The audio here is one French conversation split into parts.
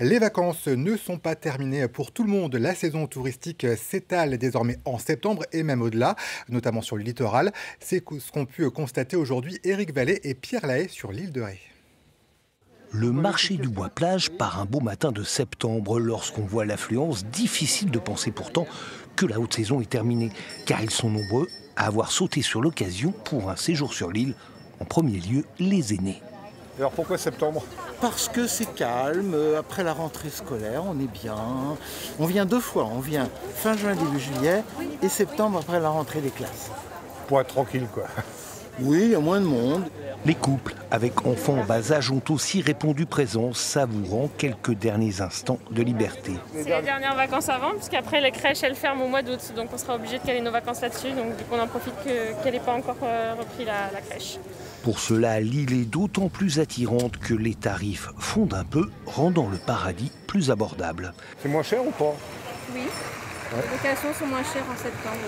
Les vacances ne sont pas terminées pour tout le monde. La saison touristique s'étale désormais en septembre et même au-delà, notamment sur le littoral. C'est ce qu'ont pu constater aujourd'hui Éric Vallée et Pierre Lahaye sur l'île de Ré. Le marché du bois plage part un beau matin de septembre. Lorsqu'on voit l'affluence, difficile de penser pourtant que la haute saison est terminée, car ils sont nombreux à avoir sauté sur l'occasion pour un séjour sur l'île. En premier lieu, les aînés. Alors pourquoi septembre? Parce que c'est calme, après la rentrée scolaire, on est bien. On vient deux fois, on vient fin juin, début juillet et septembre après la rentrée des classes. Pour être tranquille quoi. Oui, il y a moins de monde. Les couples avec enfants en bas âge ont aussi répondu présents, savourant quelques derniers instants de liberté. C'est les dernières vacances avant, puisqu'après les crèches elles ferment au mois d'août, donc on sera obligé de caler nos vacances là-dessus, donc du coup on en profite qu'elle n'ait pas encore euh, repris la, la crèche. Pour cela, l'île est d'autant plus attirante que les tarifs fondent un peu, rendant le paradis plus abordable. C'est moins cher ou pas? Oui, les locations sont moins chères en septembre.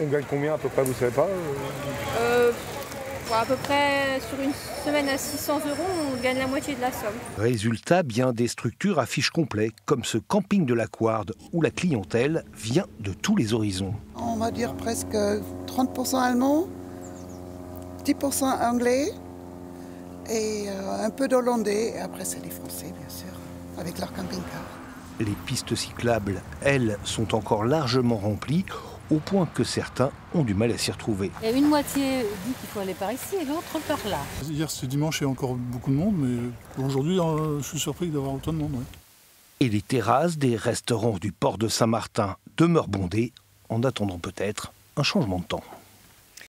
On gagne combien à peu près, vous savez pas? Euh, À peu près sur une semaine à 600 euros, on gagne la moitié de la somme. Résultat, bien des structures affichent complet, comme ce camping de la Couarde, où la clientèle vient de tous les horizons. On va dire presque 30% allemand, 10% anglais et euh, un peu d'hollandais. Et après, c'est les Français, bien sûr, avec leur camping-car. Les pistes cyclables, elles, sont encore largement remplies, au point que certains ont du mal à s'y retrouver. Et une moitié dit qu'il faut aller par ici et l'autre par là. Hier, c'est dimanche, il y a encore beaucoup de monde, mais aujourd'hui, euh, je suis surpris d'avoir autant de monde. Ouais. Et les terrasses des restaurants du port de Saint-Martin demeurent bondées, en attendant peut-être un changement de temps.